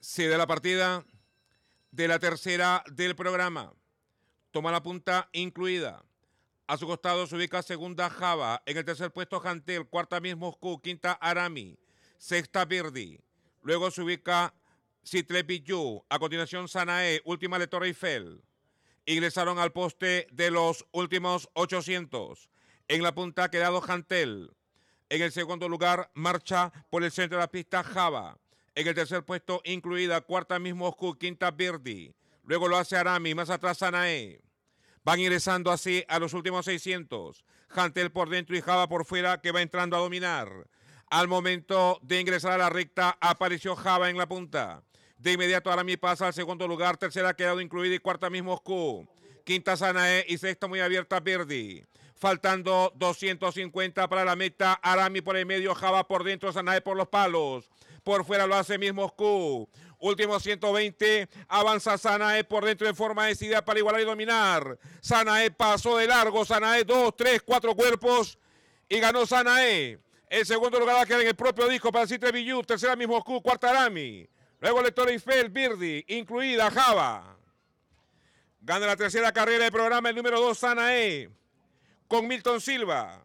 Se da la partida de la tercera del programa. Toma la punta incluida. A su costado se ubica segunda Java. En el tercer puesto Jantel. Cuarta Miss Moscú. Quinta Arami. Sexta Birdi. Luego se ubica Citlepiyu. A continuación Sanae. Última de Torre Eiffel. Ingresaron al poste de los últimos 800. En la punta ha quedado Jantel. En el segundo lugar marcha por el centro de la pista Java. En el tercer puesto incluida cuarta Miss Moscú, quinta Birdi. Luego lo hace Arami, más atrás Sanae. Van ingresando así a los últimos 600. Jantel por dentro y Java por fuera que va entrando a dominar. Al momento de ingresar a la recta apareció Java en la punta. De inmediato Arami pasa al segundo lugar, tercera ha quedado incluida y cuarta Miss Moscú. Quinta Sanae y sexta muy abierta Birdi. Faltando 250 para la meta. Arami por el medio, Java por dentro, Sanae por los palos. Por fuera lo hace mismo Moscú. Último 120. Avanza Sanae por dentro en forma decidida para igualar y dominar. Sanae pasó de largo. Sanae, dos, tres, cuatro cuerpos. Y ganó Sanae. El segundo lugar va a quedar en el propio disco para Citre Villu. Tercera mismo Moscú. Cuarta Arami. Luego Lector Eiffel, Birdi, incluida Java. Gana la tercera carrera del programa el número 2 Sanae con Milton Silva.